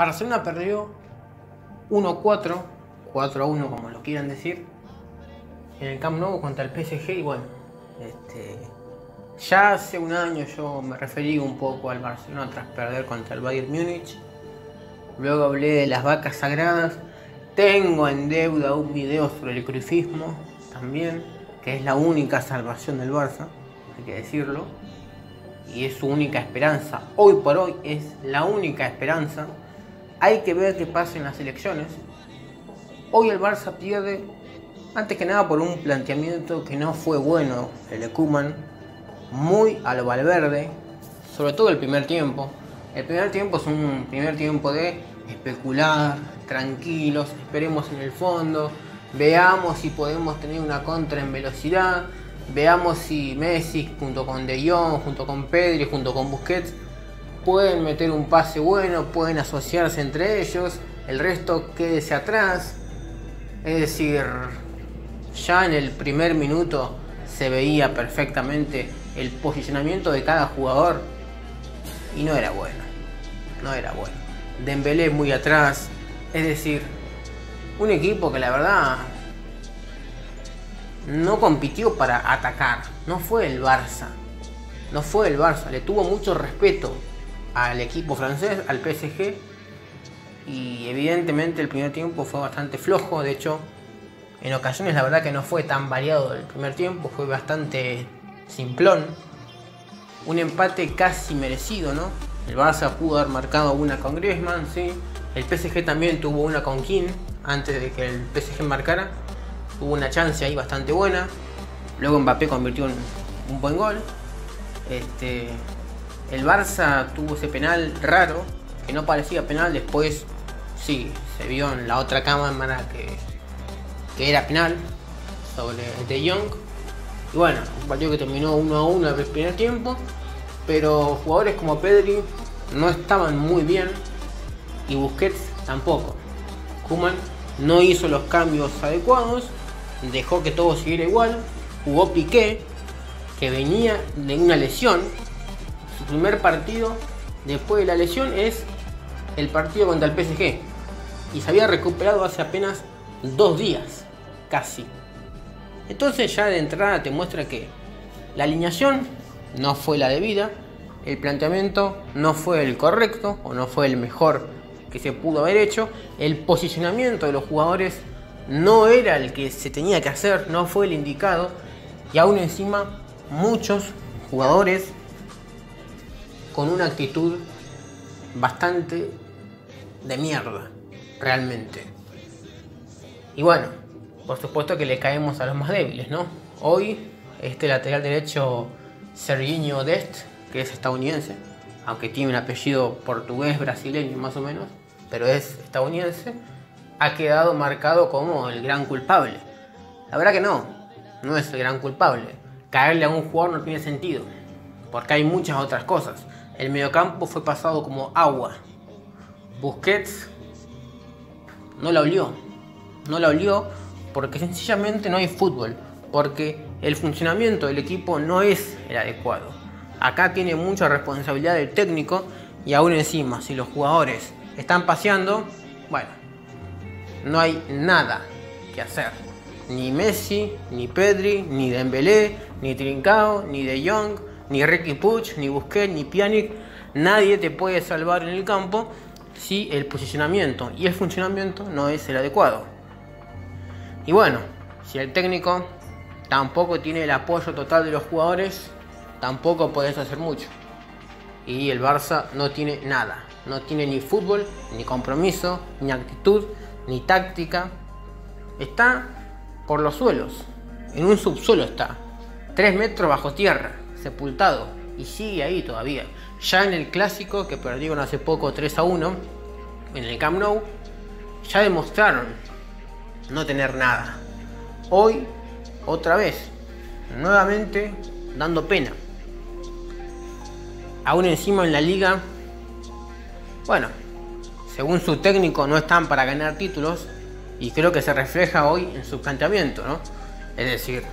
Barcelona perdió 1-4, 4-1 como lo quieran decir, en el Camp Nou contra el PSG y bueno, este, ya hace un año yo me referí un poco al Barcelona tras perder contra el Bayern Múnich. Luego hablé de las vacas sagradas. Tengo en deuda un video sobre el crucifismo también, que es la única salvación del Barça, hay que decirlo. Y es su única esperanza. Hoy por hoy es la única esperanza. Hay que ver qué pasa en las elecciones. Hoy el Barça pierde, antes que nada, por un planteamiento que no fue bueno el de Koeman, muy a lo Valverde, sobre todo el primer tiempo. El primer tiempo es un primer tiempo de especular, tranquilos, esperemos en el fondo, veamos si podemos tener una contra en velocidad, veamos si Messi junto con De Jong, junto con Pedri, junto con Busquets pueden meter un pase bueno, pueden asociarse entre ellos, el resto quédese atrás. Es decir, ya en el primer minuto se veía perfectamente el posicionamiento de cada jugador y no era bueno. No era bueno. Dembélé muy atrás, es decir, un equipo que la verdad no compitió para atacar, no fue el Barça. No fue el Barça, le tuvo mucho respeto al equipo francés, al PSG y evidentemente el primer tiempo fue bastante flojo, de hecho en ocasiones la verdad que no fue tan variado el primer tiempo, fue bastante simplón. Un empate casi merecido, ¿no? El Barça pudo haber marcado una con Griezmann, sí. El PSG también tuvo una con King antes de que el PSG marcara. Tuvo una chance ahí bastante buena. Luego Mbappé convirtió en un buen gol. Este, el Barça tuvo ese penal raro, que no parecía penal, después sí, se vio en la otra cámara que, que era penal sobre De Jong y bueno, un partido que terminó 1 a 1 el primer tiempo, pero jugadores como Pedri no estaban muy bien y Busquets tampoco. Kuman no hizo los cambios adecuados, dejó que todo siguiera igual, jugó Piqué, que venía de una lesión. Su primer partido después de la lesión es el partido contra el PSG y se había recuperado hace apenas dos días, casi. Entonces ya de entrada te muestra que la alineación no fue la debida, el planteamiento no fue el correcto o no fue el mejor que se pudo haber hecho, el posicionamiento de los jugadores no era el que se tenía que hacer, no fue el indicado y aún encima muchos jugadores con una actitud bastante de mierda, realmente. Y bueno, por supuesto que le caemos a los más débiles, ¿no? Hoy, este lateral derecho Serginho Dest, que es estadounidense, aunque tiene un apellido portugués, brasileño más o menos, pero es estadounidense, ha quedado marcado como el gran culpable. La verdad que no, no es el gran culpable. Caerle a un jugador no tiene sentido, porque hay muchas otras cosas. El mediocampo fue pasado como agua. Busquets no la olió, no la olió porque sencillamente no hay fútbol, porque el funcionamiento del equipo no es el adecuado. Acá tiene mucha responsabilidad el técnico y aún encima, si los jugadores están paseando, bueno, no hay nada que hacer. Ni Messi, ni Pedri, ni Dembélé, ni Trincao, ni De Jong, ni Ricky Puch, ni Busquets, ni Pjanic, nadie te puede salvar en el campo si el posicionamiento y el funcionamiento no es el adecuado. Y bueno, si el técnico tampoco tiene el apoyo total de los jugadores, tampoco puedes hacer mucho. Y el Barça no tiene nada. No tiene ni fútbol, ni compromiso, ni actitud, ni táctica. Está por los suelos. En un subsuelo está. Tres metros bajo tierra, sepultado. Y sigue ahí todavía. Ya en el clásico que perdieron hace poco 3 a 1, en el Camp Nou, ya demostraron no tener nada. Hoy, otra vez, nuevamente dando pena. Aún encima en la liga, bueno, según su técnico no están para ganar títulos y creo que se refleja hoy en su planteamiento, ¿no? Es decir,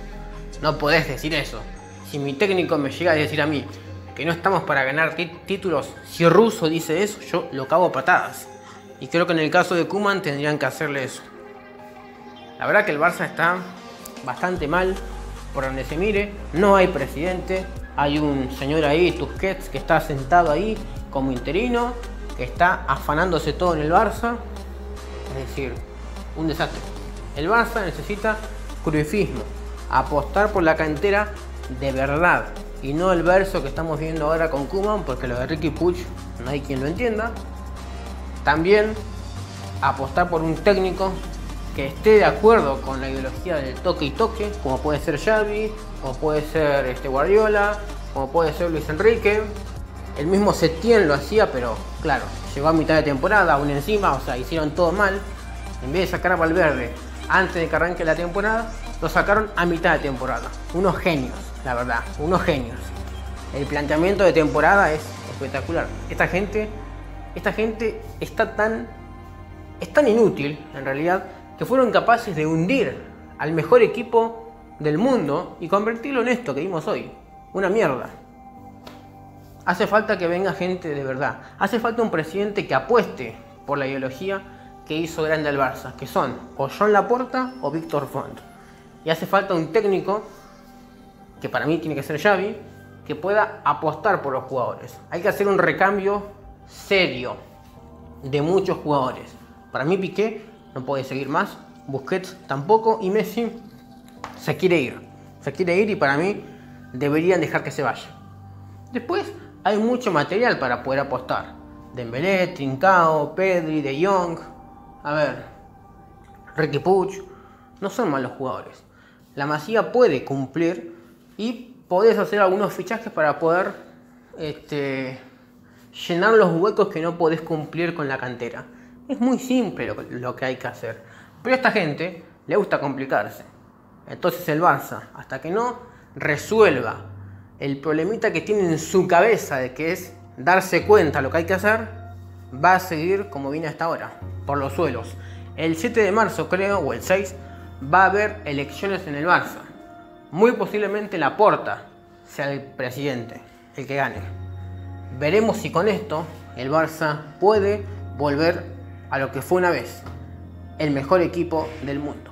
no podés decir eso. Si mi técnico me llega a decir a mí que no estamos para ganar títulos, si Russo dice eso, yo lo cago a patadas. Y creo que en el caso de Kuman tendrían que hacerle eso. La verdad que el Barça está bastante mal por donde se mire. No hay presidente. Hay un señor ahí, Tusquets, que está sentado ahí como interino, que está afanándose todo en el Barça. Es decir, un desastre. El Barça necesita cruifismo, apostar por la cantera de verdad y no el verso que estamos viendo ahora con Kuman, porque lo de Ricky Puch no hay quien lo entienda. También apostar por un técnico que esté de acuerdo con la ideología del toque y toque, como puede ser Xavi, como puede ser este Guardiola, como puede ser Luis Enrique. El mismo Setien lo hacía, pero claro, llegó a mitad de temporada, aún encima, o sea, hicieron todo mal. En vez de sacar a Valverde antes de que arranque la temporada, lo sacaron a mitad de temporada. Unos genios, la verdad, unos genios. El planteamiento de temporada es espectacular. Esta gente, esta gente está tan, es tan inútil, en realidad, que fueron capaces de hundir al mejor equipo del mundo y convertirlo en esto que vimos hoy. Una mierda. Hace falta que venga gente de verdad. Hace falta un presidente que apueste por la ideología que hizo grande al Barça, que son o John Laporta o Víctor Font. Y hace falta un técnico, que para mí tiene que ser Xavi, que pueda apostar por los jugadores. Hay que hacer un recambio serio de muchos jugadores. Para mí Piqué no puede seguir más, Busquets tampoco y Messi se quiere ir. Se quiere ir y para mí deberían dejar que se vaya. Después hay mucho material para poder apostar. Dembélé, Trincao, Pedri, De Jong, a ver, Ricky Puch, no son malos jugadores la Masía puede cumplir y podés hacer algunos fichajes para poder este, llenar los huecos que no podés cumplir con la cantera. Es muy simple lo, lo, que hay que hacer. Pero a esta gente le gusta complicarse. Entonces el Barça, hasta que no resuelva el problemita que tiene en su cabeza de que es darse cuenta lo que hay que hacer, va a seguir como viene hasta ahora, por los suelos. El 7 de marzo creo, o el 6, va a haber elecciones en el Barça. Muy posiblemente la Porta sea el presidente, el que gane. Veremos si con esto el Barça puede volver a lo que fue una vez, el mejor equipo del mundo.